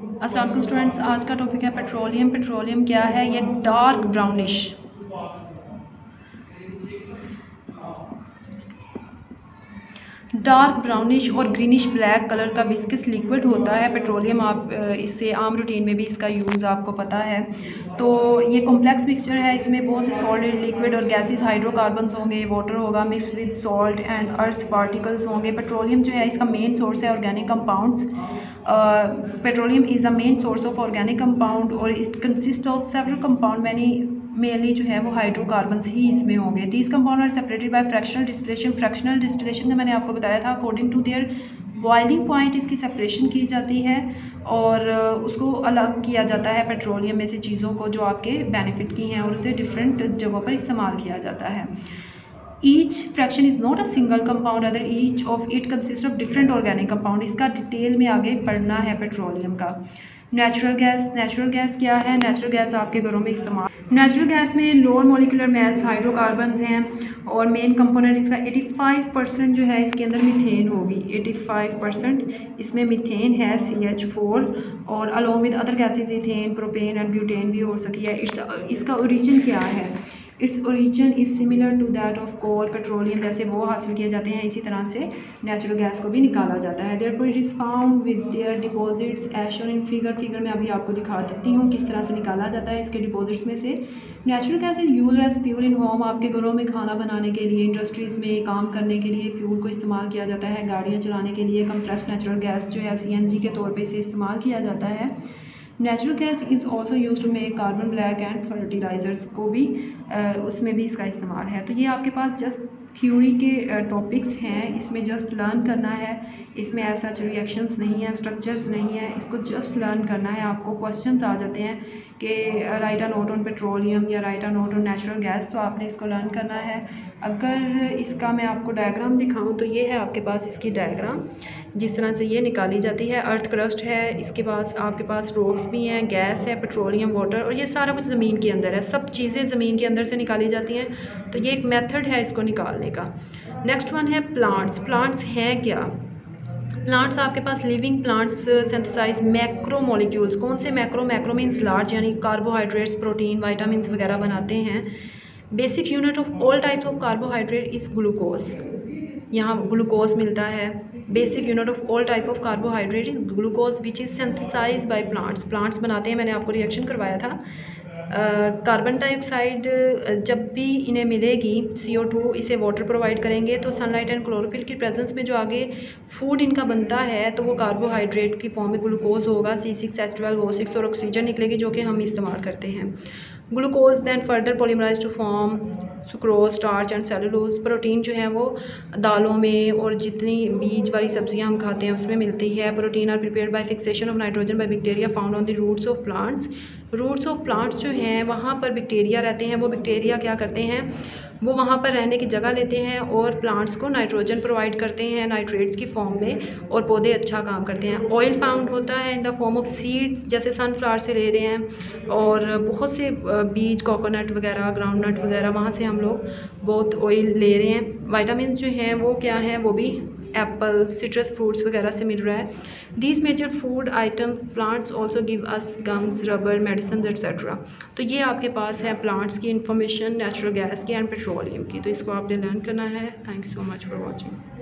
अस्सलाम स्टूडेंट्स आज का टॉपिक है पेट्रोलियम पेट्रोलियम क्या है? ये डार्क ब्राउनिश डार्क ब्राउनिश और ग्रीनिश ब्लैक कलर का बिस्किस लिक्विड होता है पेट्रोलियम आप इससे आम रूटीन में भी इसका यूज़ आपको पता है। तो ये कॉम्प्लेक्स मिक्सचर है, इसमें बहुत से सॉलिड लिक्विड और गैसेस हाइड्रोकार्बन्स होंगे वाटर होगा mix with salt and earth particles होंगे। पेट्रोलियम जो है, इसका मेन सोर्स है organic compounds petroleum is the main source of organic compound और it consist of several compound many mainly जो है वो हाइड्रोकार्बन्स ही इसमें होंगे। These compound are separated by fractional distillation fractional distillation का मैंने आपको बताया था according to their boiling point इसकी सेपरेशन की जाती है और उसको अलग किया जाता है पेट्रोलियम में से चीज़ों को जो आपके बेनिफिट की हैं और उसे डिफरेंट जगहों पर इस्तेमाल किया जाता है। Each fraction is not a single compound other each of it consist of different organic compound इसका डिटेल में आगे पढ़ना है पेट्रोलियम का। नेचुरल गैस नेचुरल गैस क्या है? नेचुरल गैस आपके घरों में इस्तेमाल नेचुरल गैस में लोअर मोलिकुलर मैस हाइड्रोकार्बन हैं और मेन कंपोनेंट इसका 85 परसेंट जो है इसके अंदर मिथेन होगी। 85 परसेंट इसमें मिथेन है सी एच फोर और along with other gases ethane propane and butane भी हो सकी है। इसका ओरिजिन क्या है? Its origin is similar to that of coal petroleum जैसे वो हासिल किए जाते हैं, इसी तरह से नेचुरल गैस को भी निकाला जाता है। There it is found with their deposits as shown in figure figure में अभी आपको दिखा देती हूँ किस तरह से निकाला जाता है इसके डिपॉजिट्स में से। Natural gas is use as fuel in home आपके घरों में खाना बनाने के लिए इंडस्ट्रीज़ में काम करने के लिए फ्यूल को इस्तेमाल किया जाता है, गाड़ियाँ चलाने के लिए कंप्रेस नेचुरल गैस जो है सी के तौर पर इसे इस्तेमाल किया जाता है। Natural gas is also use to make carbon black and fertilisers को भी आ, उसमें भी इसका इस्तेमाल है। तो ये आपके पास जस्ट थ्योरी के टॉपिक्स हैं। इसमें जस्ट लर्न करना है। इसमें ऐसा रिएक्शंस नहीं है स्ट्रक्चर्स नहीं है इसको जस्ट लर्न करना है। आपको क्वेश्चंस आ जाते हैं कि write a note on petroleum या write a note on natural gas तो आपने इसको लर्न करना है। अगर इसका मैं आपको डायग्राम दिखाऊँ तो ये है आपके पास इसकी डायग्राम जिस तरह से ये निकाली जाती है अर्थ क्रस्ट है, इसके पास आपके पास रोड्स भी हैं गैस है पेट्रोलियम वाटर और ये सारा कुछ ज़मीन के अंदर है। सब चीज़ें ज़मीन के अंदर से निकाली जाती हैं तो ये एक मेथड है इसको निकालने का। नेक्स्ट वन है प्लांट्स प्लांट्स हैं क्या? प्लांट्स आपके पास living plants synthesise macro molecules कौन से मैक्रो मैक्रो मीन्स लार्ज यानी कार्बोहाइड्रेट्स प्रोटीन वाइटामिन वगैरह बनाते हैं। Basic unit of all types of carbohydrate is glucose यहाँ ग्लूकोज मिलता है। Basic unit of all type of carbohydrate glucose which is synthesise by plants plants बनाते हैं, मैंने आपको रिएक्शन करवाया था। कार्बन डाइऑक्साइड जब भी इन्हें मिलेगी सी ओ टू इसे वाटर प्रोवाइड करेंगे तो सनलाइट एंड क्लोरोफिल की प्रेजेंस में जो आगे फ़ूड इनका बनता है तो वो कार्बोहाइड्रेट की फॉर्म में ग्लूकोज होगा C six H twelve O six और ऑक्सीजन निकलेगी, जो कि हम इस्तेमाल करते हैं। Glucose then further polymerise to form sucrose starch and cellulose protein जो है वो दालों में और जितनी बीज वाली सब्ज़ियाँ हम खाते हैं, उसमें मिलती है। Protein are prepare by fixation of nitrogen by bacteria found on the roots of plants roots of plants जो हैं, वहाँ पर बैक्टीरिया रहते हैं। वो बैक्टीरिया क्या करते हैं? वो वहाँ पर रहने की जगह लेते हैं और प्लांट्स को नाइट्रोजन प्रोवाइड करते हैं नाइट्रेट्स की फॉर्म में और पौधे अच्छा काम करते हैं। ऑयल फाउंड होता है in the form of seeds जैसे सनफ्लावर से ले रहे हैं और बहुत से बीज कोकोनट वगैरह ग्राउंडनट वगैरह, वहाँ से हम लोग बहुत ऑयल ले रहे हैं। वाइटामस जो हैं वो क्या हैं? वो भी एप्पल सिट्रस फ्रूट्स वगैरह से मिल रहा है। These major food item plants also give us gums rubber medicine etcetera तो ये आपके पास है प्लांट्स की इन्फॉर्मेशन नेचुरल गैस की एंड पेट्रोलियम की। तो इसको आपने लर्न करना है। Thank you so much for watching